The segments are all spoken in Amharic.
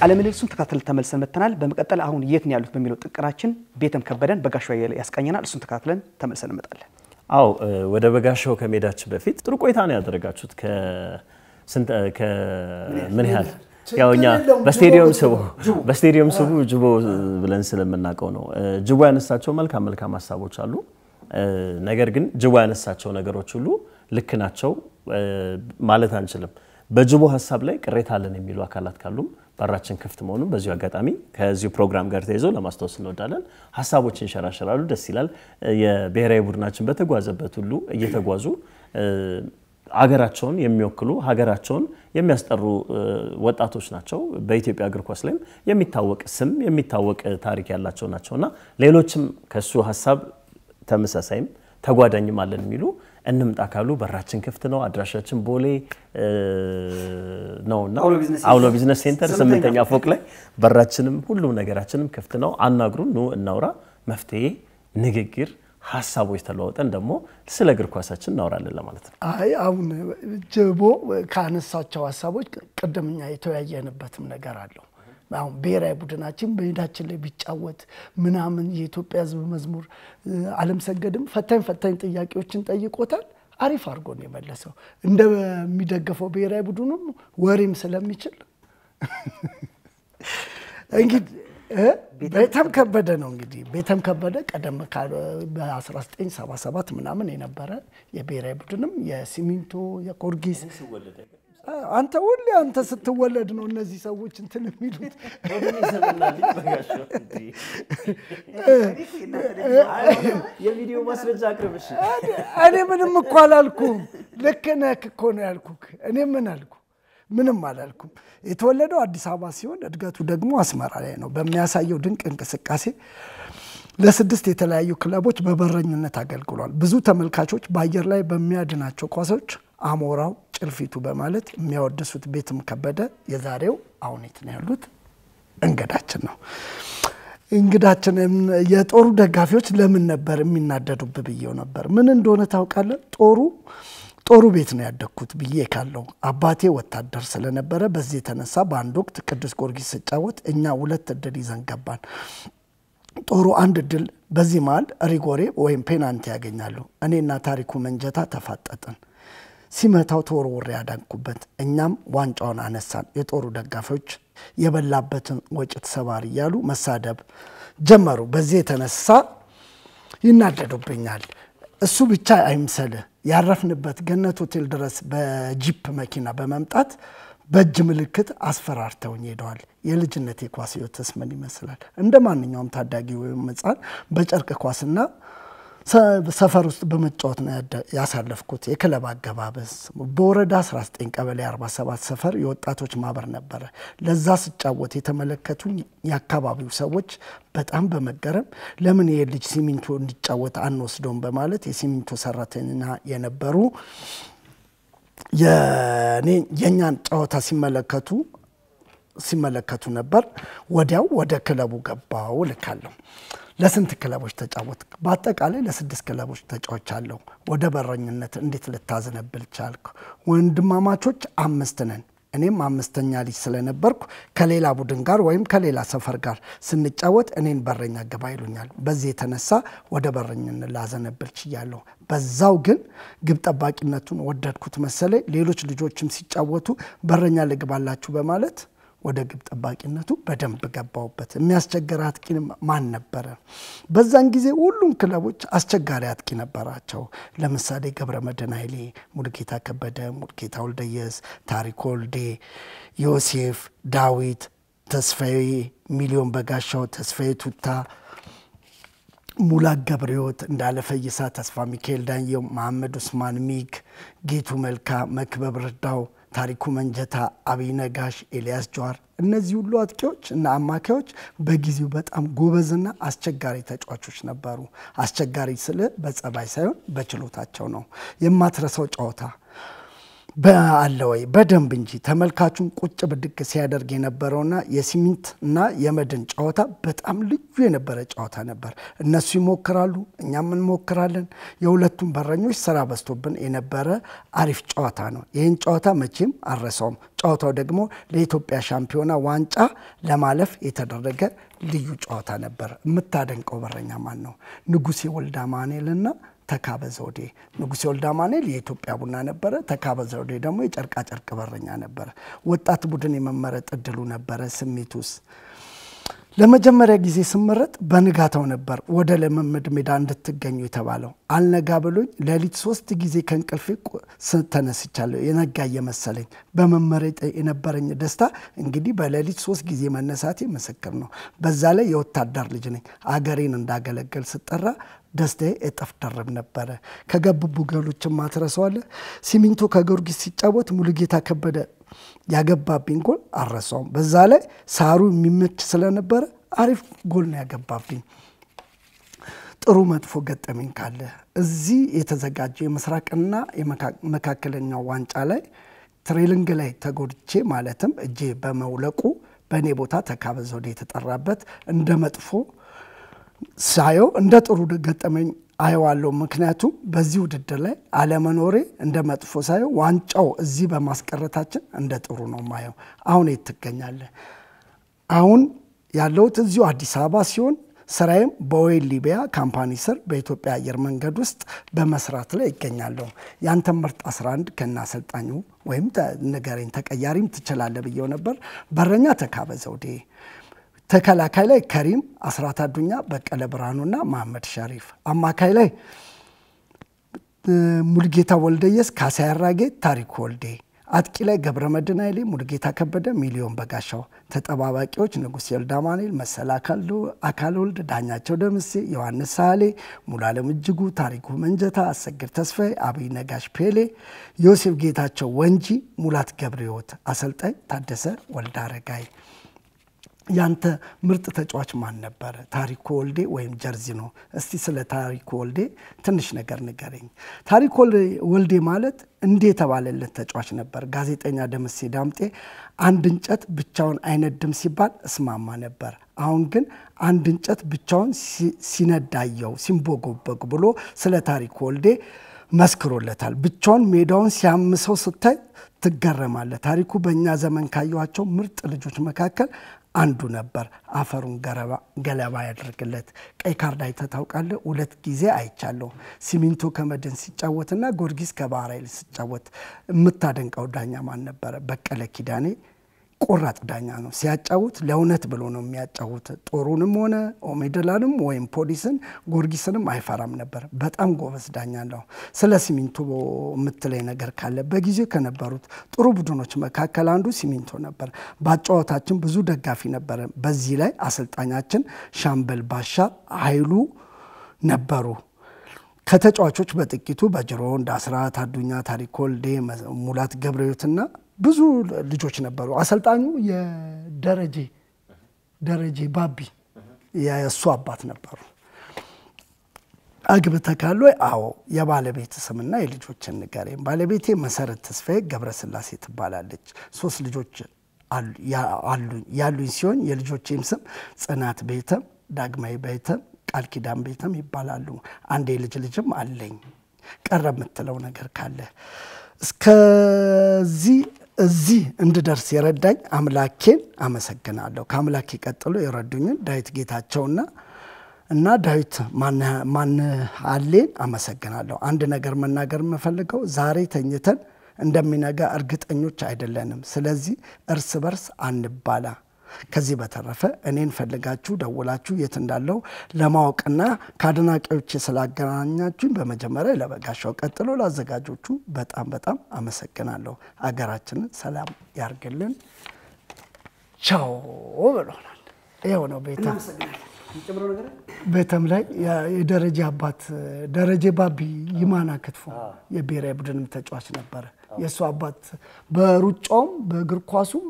ቃለ ምልልሱን ተከታትለን ተመልሰን መጥተናል። በመቀጠል አሁን የት ነው ያሉት በሚለው ጥቅራችን ቤተም ከበደን በጋሻው ያስቃኘናል። እሱን ተከታትለን ተመልሰን እንመጣለን። አው ወደ በጋሻው ከመሄዳችን በፊት ጥሩ ቆይታ ነው ያደረጋችሁት። ከምን ያህል ያው እኛ በስቴዲየም ስቡ በስቴዲየም ስቡ ጅቦ ብለን ስለምናውቀው ነው። ጅቦ ያነሳቸው መልካም መልካም ሀሳቦች አሉ። ነገር ግን ጅቦ ያነሳቸው ነገሮች ሁሉ ልክ ናቸው ማለት አንችልም። በጅቦ ሀሳብ ላይ ቅሬታ አለን የሚሉ አካላት ካሉም በራችን ክፍት መሆኑን በዚሁ አጋጣሚ ከዚሁ ፕሮግራም ጋር ተይዞ ለማስታወስ እንወዳለን። ሀሳቦች ይንሸራሸራሉ፣ ደስ ይላል። የብሔራዊ ቡድናችን በተጓዘበት ሁሉ እየተጓዙ ሀገራቸውን የሚወክሉ ሀገራቸውን የሚያስጠሩ ወጣቶች ናቸው። በኢትዮጵያ እግር ኳስ ላይም የሚታወቅ ስም የሚታወቅ ታሪክ ያላቸው ናቸው እና ሌሎችም ከሱ ሀሳብ ተመሳሳይም ተጓዳኝም አለን የሚሉ እንምጣ ካሉ በራችን ክፍት ነው። አድራሻችን ቦሌ ነውና አውሎ ቢዝነስ ሴንተር ስምንተኛ ፎቅ ላይ በራችንም ሁሉም ነገራችንም ክፍት ነው። አናግሩን፣ ኑ እናውራ። መፍትሄ፣ ንግግር፣ ሀሳቦች ተለዋውጠን ደግሞ ስለ እግር ኳሳችን እናወራለን ለማለት ነው። አይ አሁን ጅቦ ካነሳቸው ሀሳቦች ቅድም እኛ የተወያየንበትም ነገር አለው። አሁን ብሔራዊ ቡድናችን በሜዳችን ላይ ቢጫወት ምናምን የኢትዮጵያ ሕዝብ መዝሙር አለም ሰገድም ፈታኝ ፈታኝ ጥያቄዎችን ጠይቆታል። አሪፍ አድርጎ ነው የመለሰው። እንደሚደገፈው ብሔራዊ ቡድኑም ወሬም ስለሚችል እንግዲህ ቤተም ከበደ ነው እንግዲህ ቤተም ከበደ ቀደም በ1977 ምናምን የነበረ የብሔራዊ ቡድንም የሲሚንቶ የቆርጊስ አንተ ሁሌ አንተ ስትወለድ ነው እነዚህ ሰዎች እንትን የሚሉት። የቪዲዮ ማስረጃ አቅርብሽ። እኔ ምንም እኮ አላልኩም። ልክ ነህ እኮ ነው ያልኩህ። እኔ ምን አልኩ? ምንም አላልኩም። የተወለደው አዲስ አበባ ሲሆን እድገቱ ደግሞ አስመራ ላይ ነው። በሚያሳየው ድንቅ እንቅስቃሴ ለስድስት የተለያዩ ክለቦች በበረኝነት አገልግሏል። ብዙ ተመልካቾች በአየር ላይ በሚያድናቸው ኳሶች አሞራው ጭልፊቱ በማለት የሚያወድሱት ቤትም ከበደ የዛሬው የት ነው ያሉት እንግዳችን ነው። እንግዳችን የጦሩ ደጋፊዎች ለምን ነበር የሚናደዱብ ብዬው ነበር። ምን እንደሆነ ታውቃለህ? ጦሩ ጦሩ ቤት ነው ያደግኩት ብዬ ካለው አባቴ ወታደር ስለነበረ በዚህ የተነሳ በአንድ ወቅት ቅዱስ ጊዮርጊስ ስጫወት እኛ ሁለት እድል ይዘን ገባን። ጦሩ አንድ እድል በዚህ መሃል ሪጎሬ ወይም ፔናልቲ ያገኛሉ። እኔና ታሪኩ መንጀታ ተፋጠጥን። ሲመታው ተወርውሬ ያዳንኩበት። እኛም ዋንጫውን አነሳን። የጦሩ ደጋፊዎች የበላበትን ወጭት ሰባሪ እያሉ መሳደብ ጀመሩ። በዚህ የተነሳ ይናደዱብኛል። እሱ ብቻ አይምሰልህ። ያረፍንበት ገነት ሆቴል ድረስ በጂፕ መኪና በመምጣት በእጅ ምልክት አስፈራርተውኝ ሄደዋል። የልጅነት የኳስ ሕይወትስ ምን ይመስላል? እንደ ማንኛውም ታዳጊ ወይም ሕፃን በጨርቅ ኳስና ሰፈር ውስጥ በመጫወት ነው ያሳለፍኩት። የክለብ አገባበስ በወረዳ 19 ቀበሌ 47 ሰፈር የወጣቶች ማህበር ነበረ። ለዛ ስጫወት የተመለከቱኝ የአካባቢው ሰዎች በጣም በመገረም ለምን ይሄ ልጅ ሲሚንቶ እንዲጫወት አንወስደውም በማለት የሲሚንቶ ሰራተኛ የነበሩ የእኛን ጨዋታ ሲመለከቱ ሲመለከቱ ነበር። ወዲያው ወደ ክለቡ ገባው እልካለሁ። ለስንት ክለቦች ተጫወት? በአጠቃላይ ለስድስት ክለቦች ተጫውቻለሁ። ወደ በረኝነት እንዴት ልታዘነብል ቻልክ? ወንድማማቾች አምስት ነን። እኔም አምስተኛ ልጅ ስለነበርኩ ከሌላ ቡድን ጋር ወይም ከሌላ ሰፈር ጋር ስንጫወት እኔን በረኛ ግባ ይሉኛል። በዚህ የተነሳ ወደ በረኝነት ላዘነብል ችያለሁ። በዛው ግን ግብ ጠባቂነቱን ወደድኩት መሰለኝ። ሌሎች ልጆችም ሲጫወቱ በረኛ ልግባላችሁ በማለት ወደ ግብ ጠባቂነቱ በደንብ ገባውበት። የሚያስቸግር አጥቂ ማን ነበረ? በዛን ጊዜ ሁሉም ክለቦች አስቸጋሪ አጥቂ ነበራቸው። ለምሳሌ ገብረ መድህን ኃይሌ፣ ሙልጌታ ከበደ፣ ሙልጌታ ወልደየስ፣ ታሪክ ወልዴ፣ ዮሴፍ ዳዊት፣ ተስፋዬ ሚሊዮን በጋሻው፣ ተስፋዬ ቱታ፣ ሙላት ገብረሕይወት፣ እንዳለ ፈይሳ፣ ተስፋ ሚካኤል ዳኘው፣ መሐመድ ኡስማን ሚግ፣ ጌቱ መልካ፣ መክበብ ረዳው ታሪኩ መንጀታ፣ አብይ ነጋሽ፣ ኤልያስ ጀዋር እነዚህ ሁሉ አጥቂዎች እና አማካዮች በጊዜው በጣም ጎበዝና አስቸጋሪ ተጫዋቾች ነበሩ። አስቸጋሪ ስል በጸባይ ሳይሆን በችሎታቸው ነው። የማትረሳው ጨዋታ በአለ ወይ በደንብ እንጂ ተመልካቹን ቁጭ ብድግ ሲያደርግ የነበረውና የሲሚንት እና የመድን ጨዋታ በጣም ልዩ የነበረ ጨዋታ ነበር። እነሱ ይሞክራሉ፣ እኛም እንሞክራለን። የሁለቱም በረኞች ስራ በዝቶብን የነበረ አሪፍ ጨዋታ ነው። ይህን ጨዋታ መቼም አልረሳውም። ጨዋታው ደግሞ ለኢትዮጵያ ሻምፒዮና ዋንጫ ለማለፍ የተደረገ ልዩ ጨዋታ ነበር። የምታደንቀው በረኛ ማን ነው? ንጉሴ ወልደ ተካበ ዘውዴ። ንጉሴ ወልደ አማኑኤል የኢትዮጵያ ቡና ነበረ። ተካበ ዘውዴ ደግሞ የጨርቃ ጨርቅ በረኛ ነበረ። ወጣት ቡድን የመመረጥ እድሉ ነበረ። ስሜቱስ ለመጀመሪያ ጊዜ ስመረጥ በንጋታው ነበር ወደ ልምምድ ሜዳ እንድትገኙ የተባለው። አልነጋ ብሎኝ ሌሊት ሶስት ጊዜ ከእንቅልፌ ተነስቻለሁ። የነጋ እየመሰለኝ በመመረጥ የነበረኝ ደስታ እንግዲህ በሌሊት ሶስት ጊዜ መነሳቴ ምስክር ነው። በዛ ላይ የወታደር ልጅ ነኝ። አገሬን እንዳገለገል ስጠራ ደስታዬ እጥፍ ደርብ ነበረ። ከገቡቡ ገሎችን ማትረሰዋለ ሲሚንቶ ከጊዮርጊስ ሲጫወት ሙሉጌታ ከበደ ያገባብኝ ጎል አልረሳውም። በዛ ላይ ሳሩ የሚመች ስለነበረ አሪፍ ጎል ነው ያገባብኝ። ጥሩ መጥፎ ገጠመኝ ካለ እዚህ የተዘጋጀው የምስራቅና የመካከለኛው ዋንጫ ላይ training ላይ ተጎድቼ ማለትም እጄ በመውለቁ በእኔ ቦታ ተካበ ዘውዴ የተጠራበት እንደ መጥፎ ሳየው እንደ ጥሩ ገጠመኝ አየዋለሁ። ምክንያቱም በዚህ ውድድር ላይ አለመኖሬ እንደ መጥፎ ሳየው ዋንጫው እዚህ በማስቀረታችን እንደ ጥሩ ነው ማየው። አሁን የት ትገኛለህ? አሁን ያለሁት እዚሁ አዲስ አበባ ሲሆን ስራዬም በ Oil Libya company ስር በኢትዮጵያ አየር መንገድ ውስጥ በመስራት ላይ ይገኛለሁ። ያንተ ምርጥ 11 ከና አሰልጣኙ ወይም ንገረኝ፣ ተቀያሪም ትችላለህ ብየው ነበር። በረኛ ተካበ ዘውዴ ተከላካይ ላይ ከሪም አስራት አዱኛ፣ በቀለ ብርሃኑና መሐመድ ሸሪፍ፣ አማካይ ላይ ሙልጌታ ወልደየስ፣ ካሳይ አራጌ፣ ታሪኩ ወልዴ፣ አጥቂ ላይ ገብረ መድህን ኃይሌ፣ ሙልጌታ ከበደ፣ ሚሊዮን በጋሻው፣ ተጠባባቂዎች ንጉሴ ወልደ አማኑኤል፣ መሰለ አካል ወልድ፣ ዳኛቸው ደምሴ፣ ዮሐንስ ሳሌ፣ ሙሉዓለም እጅጉ፣ ታሪኩ መንጀታ፣ አሰግድ ተስፋዬ፣ አብይ ነጋሽ ፔሌ፣ ዮሴፍ ጌታቸው ወንጂ፣ ሙላት ገብረ ሕይወት፣ አሰልጣኝ ታደሰ ወልደ አረጋይ። ያንተ ምርጥ ተጫዋች ማን ነበረ? ታሪኩ ወልዴ ወይም ጀርዚ ነው? እስቲ ስለ ታሪኩ ወልዴ ትንሽ ነገር ንገረኝ። ታሪኩ ወልዴ ማለት እንዴ የተባለለት ተጫዋች ነበር። ጋዜጠኛ ደምሴ ዳምጤ አንድ እንጨት ብቻውን አይነድም ሲባል እስማማ ነበር። አሁን ግን አንድ እንጨት ብቻውን ሲነዳየው ሲንቦጎበግ ብሎ ስለ ታሪኩ ወልዴ መስክሮለታል። ብቻውን ሜዳውን ሲያምሰው ስታይ ትገረማለህ። ታሪኩ በእኛ ዘመን ካየኋቸው ምርጥ ልጆች መካከል አንዱ ነበር። አፈሩን ገለባ ያደርግለት። ቀይ ካርድ አይተህ ታውቃለህ? ሁለት ጊዜ አይቻለሁ። ሲሚንቶ ከመድን ሲጫወትና ጊዮርጊስ ከባህር ኃይል ሲጫወት የምታደንቀው ዳኛ ማን ነበረ? በቀለ ኪዳኔ ቆራጥ ዳኛ ነው። ሲያጫውት ለእውነት ብሎ ነው የሚያጫውት። ጦሩንም ሆነ ኦሜድላንም ወይም ፖሊስን ጊዮርጊስንም አይፈራም ነበር። በጣም ጎበዝ ዳኛ ነው። ስለ ሲሚንቶ የምትለይ ነገር ካለ በጊዜው ከነበሩት ጥሩ ቡድኖች መካከል አንዱ ሲሚንቶ ነበር። በአጫዋታችን ብዙ ደጋፊ ነበረ። በዚህ ላይ አሰልጣኛችን ሻምበል ባሻ ኃይሉ ነበሩ። ከተጫዋቾች በጥቂቱ በጅሮ እንደ አዱኛ፣ ታሪክ ወልዴ፣ ሙላት ገብረሕይወትና ብዙ ልጆች ነበሩ። አሰልጣኙ የደረጀ ደረጀ ባቢ የእሱ አባት ነበሩ። አግብተህ ካለ? አዎ። የባለቤት ስምና የልጆችን ንገረኝ። ባለቤቴ መሰረት ተስፋዬ ገብረስላሴ ትባላለች። ሶስት ልጆች ያሉኝ ሲሆን የልጆቼም ስም ጽናት ቤተም፣ ዳግማዊ ቤተም፣ ቃል ኪዳን ቤተም ይባላሉ። አንድ የልጅ ልጅም አለኝ። ቀረ የምትለው ነገር ካለ እስከዚህ እዚህ እንድደርስ የረዳኝ አምላኬን አመሰግናለሁ። ከአምላኬ ቀጥሎ የረዱኝን ዳዊት ጌታቸውና እና ዳዊት ማንሃሌን አመሰግናለሁ። አንድ ነገር መናገር የምፈልገው ዛሬ ተኝተን እንደሚነጋ እርግጠኞች አይደለንም። ስለዚህ እርስ በርስ አንባላ። ከዚህ በተረፈ እኔን ፈልጋችሁ ደውላችሁ የት እንዳለው ለማወቅና ከአድናቂዎች ስላገናኛችሁኝ በመጀመሪያ ለበጋሻው ቀጥሎ ለአዘጋጆቹ በጣም በጣም አመሰግናለሁ። አገራችንን ሰላም ያርግልን። ቻው ብሎናል። ይኸው ነው ቤተ ቤተም ላይ የደረጀ አባት ደረጀ ባቢ ይማና ክትፎ የብሔራዊ ቡድንም ተጫዋች ነበረ። የእሱ አባት በሩጫውም በእግር ኳሱም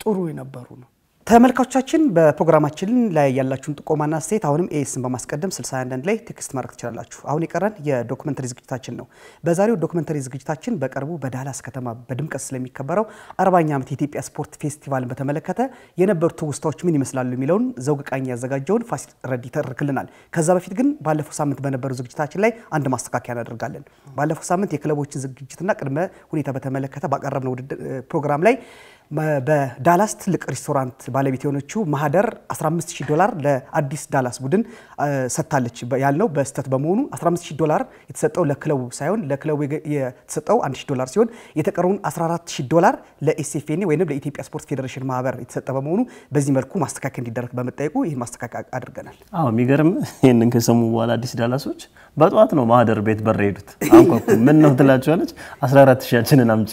ጥሩ የነበሩ ነው። ተመልካቾቻችን በፕሮግራማችን ላይ ያላችሁን ጥቆማና አስተያየት አሁንም S ን በማስቀደም 61 ላይ text ማድረግ ትችላላችሁ። አሁን የቀረን የ documentary ዝግጅታችን ነው። በዛሬው documentary ዝግጅታችን በቅርቡ በዳላስ ከተማ በድምቀት ስለሚከበረው አርባኛ ዓመት የኢትዮጵያ ስፖርት ፌስቲቫልን በተመለከተ የነበሩ ትውስታዎች ምን ይመስላሉ የሚለውን ዘውግ ቃኝ ያዘጋጀውን ፋሲል ረዲ ይተርክልናል። ከዛ በፊት ግን ባለፈው ሳምንት በነበሩ ዝግጅታችን ላይ አንድ ማስተካከያ እናደርጋለን። ባለፈው ሳምንት የክለቦችን ዝግጅትና ቅድመ ሁኔታ በተመለከተ ባቀረብነው ፕሮግራም ላይ በዳላስ ትልቅ ሬስቶራንት ባለቤት የሆነችው ማህደር 150 ዶላር ለአዲስ ዳላስ ቡድን ሰጥታለች ያልነው በስህተት በመሆኑ 150 ዶላር የተሰጠው ለክለቡ ሳይሆን ለክለቡ የተሰጠው 1000 ዶላር ሲሆን የተቀረውን 14000 ዶላር ለ ESFNA ወይም ለኢትዮጵያ ስፖርት ፌዴሬሽን ማህበር የተሰጠ በመሆኑ በዚህ መልኩ ማስተካከያ እንዲደረግ በመጠየቁ ይህን ማስተካከያ አድርገናል። አዎ የሚገርም ይህንን ከሰሙ በኋላ አዲስ ዳላሶች በጠዋት ነው ማህደር ቤት በር ሄዱት። አንኳኩ። ምን ነው ትላቸዋለች። 14 ሺያችንን አምጪ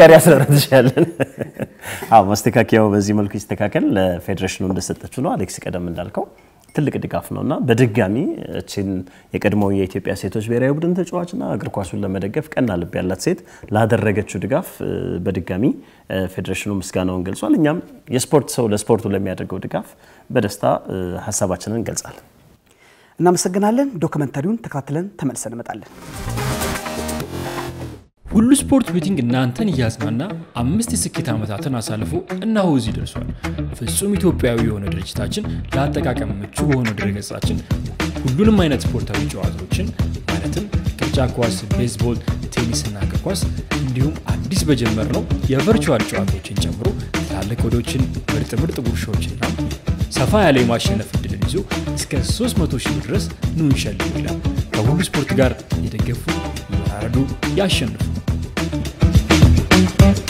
ቀሪ 14 ሺ ያለን አዎ ማስተካከያው በዚህ መልኩ ይስተካከል። ለፌዴሬሽኑ እንደሰጠችው ነው አሌክስ ቀደም እንዳልከው ትልቅ ድጋፍ ነው እና በድጋሚ እችን የቀድሞው የኢትዮጵያ ሴቶች ብሔራዊ ቡድን ተጫዋችና እግር ኳሱን ለመደገፍ ቀና ልብ ያላት ሴት ላደረገችው ድጋፍ በድጋሚ ፌዴሬሽኑ ምስጋናውን ገልጿል። እኛም የስፖርት ሰው ለስፖርቱ ለሚያደርገው ድጋፍ በደስታ ሀሳባችንን እንገልጻለን። እናመሰግናለን። documentary ውን ተከታትለን ተመልሰን እንመጣለን። ሁሉ ስፖርት betting እናንተን እያዝናና አምስት የስኬት ዓመታትን አሳልፎ እነሆ እዚህ ደርሷል። ፍጹም ኢትዮጵያዊ የሆነ ድርጅታችን ለአጠቃቀም ምቹ በሆነው ድረገጻችን ሁሉንም አይነት ስፖርታዊ ጨዋታዎችን ማለትም ቅርጫት ኳስ፣ ቤዝቦል፣ ቴኒስና እግር ኳስ እንዲሁም አዲስ በጀመርነው የ virtual ጨዋታዎችን ጨምሮ ትላልቅ odd ኦችን፣ ምርጥ ምርጥ ጉርሻዎችና ሰፋ ያለ የማሸነፍ እድልን ይዞ እስከ 300 ሺህ ድረስ ኑ እንሸልም ይላል። ከሁሉ ስፖርት ጋር የደገፉ ይወራረዱ፣ ያሸንፉ። Thank you.